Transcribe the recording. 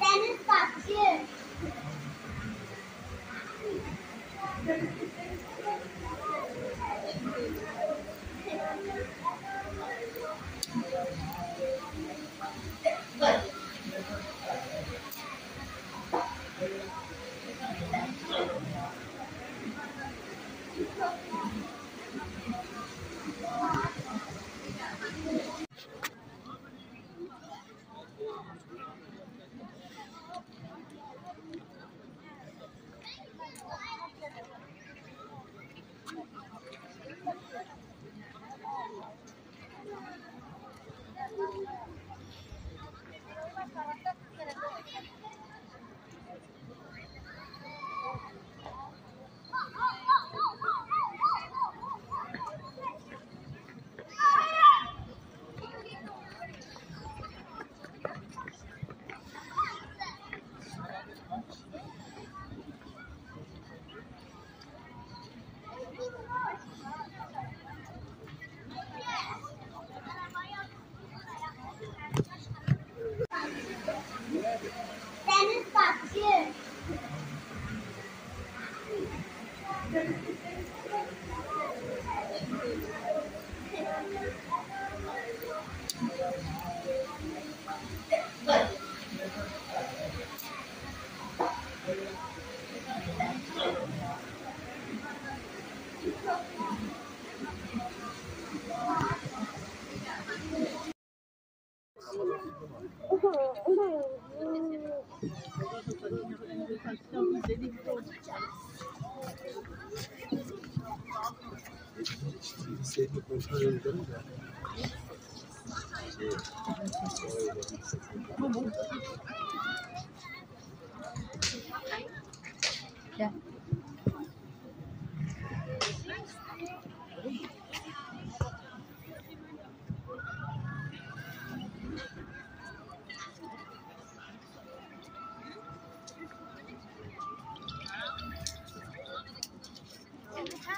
Tennis basket. Bakçı. Sevgi